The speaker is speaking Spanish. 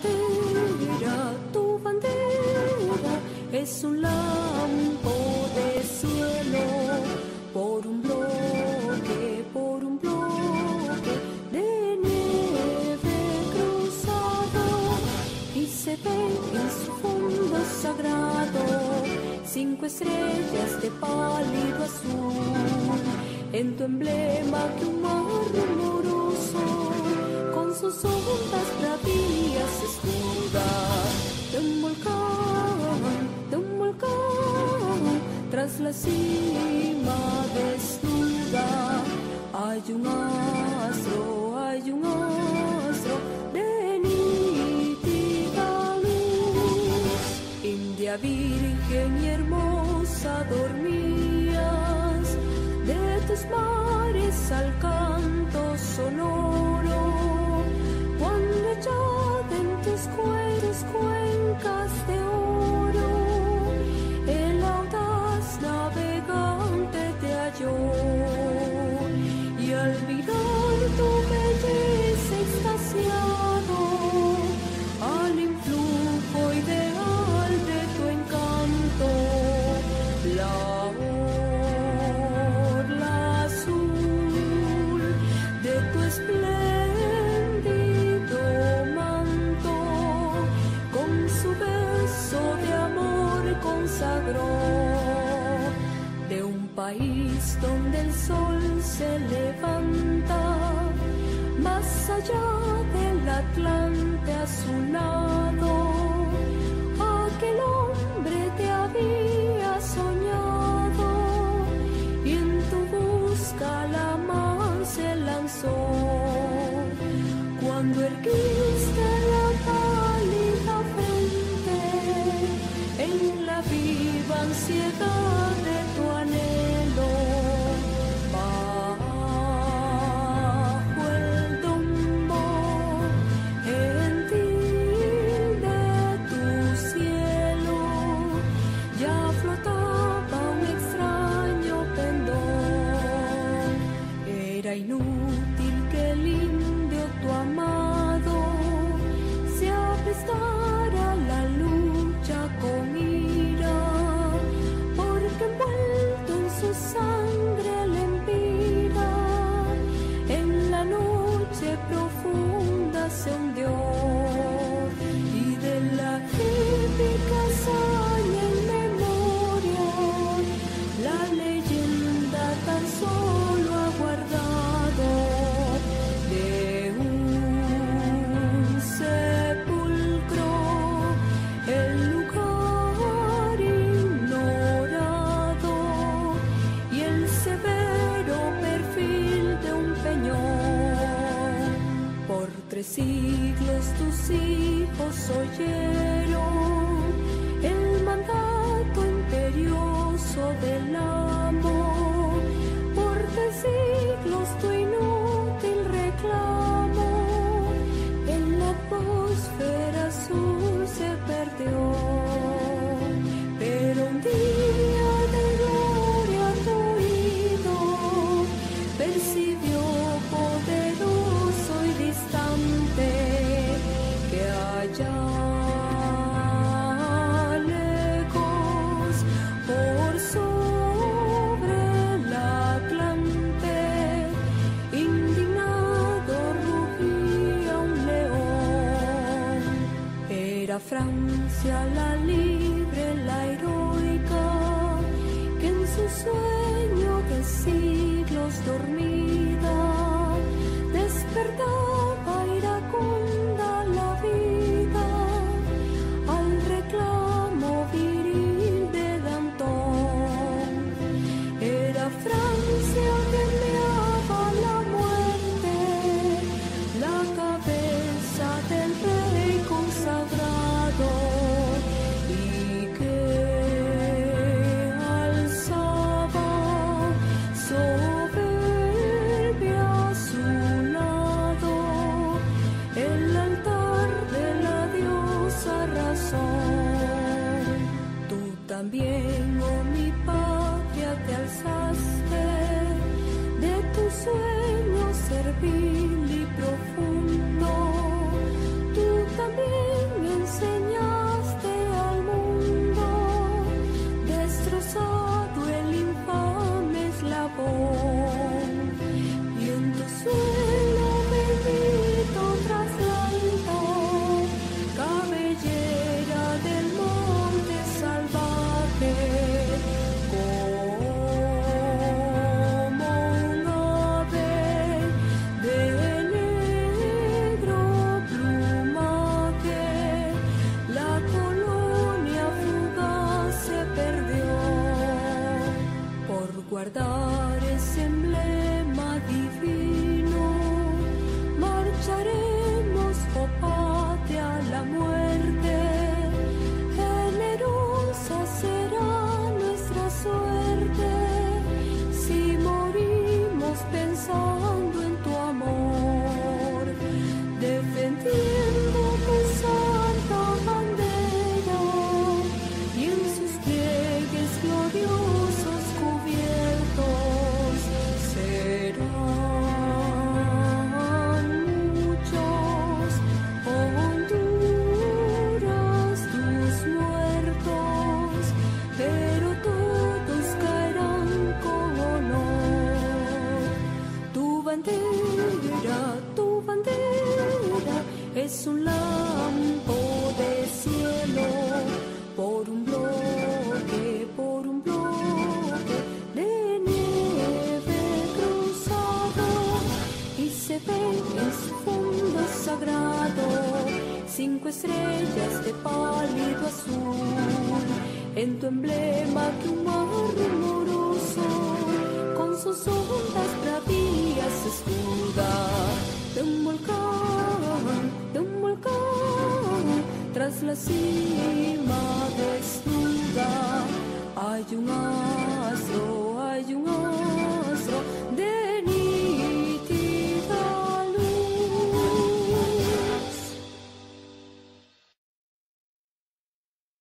bandera, tu bandera es un lampo de cielo. Por un bloque, por un bloque de nieve cruzado y se ve en su fondo sagrado cinco estrellas de pálido azul en tu emblema que un mar rumoroso con sus ondas bravías escuda de un volcán, de un volcán tras la cima desnuda. Hay un astro, hay un astro de nítida luz. India virgen y hermosa dormías de tus mares al canto sonoro cuando echada en tus cueros cuencas de oro donde el sol se levanta más allá del Atlante azulado. Aquel hombre te había soñado y en tu busca la mar se lanzó. Cuando erguiste la pálida frente en la viva ansiedad de tu anhelo. Siglos tus hijos oyeron el mandato imperioso del amo. Francia la libre, en tu emblema que un mar rumoroso con sus ondas bravías escuda de un volcán, de un volcán tras la cima desnuda hay un astro